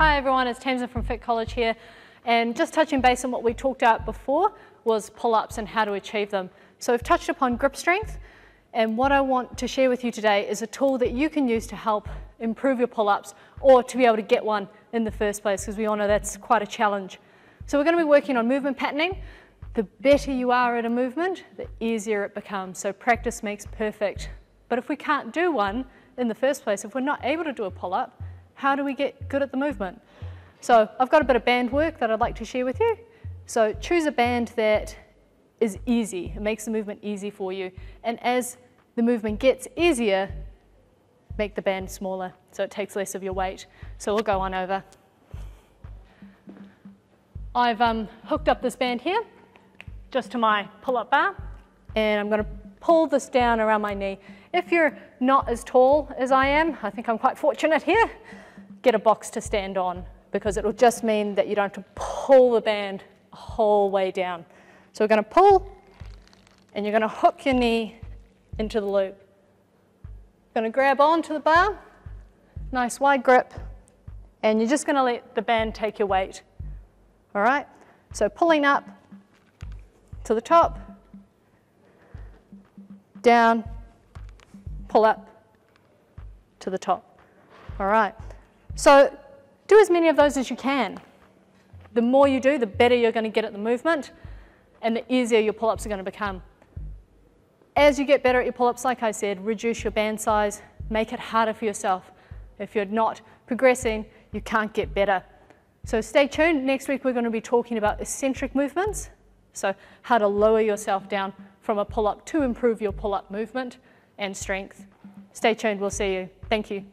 Hi everyone, it's Tamsyn from Fit College here. And just touching base on what we talked about before was pull-ups and how to achieve them. So we've touched upon grip strength, and what I want to share with you today is a tool that you can use to help improve your pull-ups or to be able to get one in the first place, because we all know that's quite a challenge. So we're going to be working on movement patterning. The better you are at a movement, the easier it becomes. So practice makes perfect. But if we can't do one in the first place, if we're not able to do a pull-up, how do we get good at the movement? So I've got a bit of band work that I'd like to share with you. So choose a band that is easy. It makes the movement easy for you. And as the movement gets easier, make the band smaller so it takes less of your weight. So we'll go on over. I've um, hooked up this band here just to my pull-up bar and I'm going to pull this down around my knee. If you're not as tall as I am, I think I'm quite fortunate here, get a box to stand on because it'll just mean that you don't have to pull the band a whole way down. So we're going to pull and you're going to hook your knee into the loop. Going to grab onto the bar, nice wide grip, and you're just going to let the band take your weight. All right? So pulling up to the top, down, pull up to the top. All right. So do as many of those as you can. The more you do, the better you're going to get at the movement and the easier your pull-ups are going to become. As you get better at your pull-ups, like I said, reduce your band size, make it harder for yourself. If you're not progressing, you can't get better. So stay tuned. Next week, we're going to be talking about eccentric movements. So how to lower yourself down from a pull-up to improve your pull-up movement and strength. Stay tuned. We'll see you. Thank you.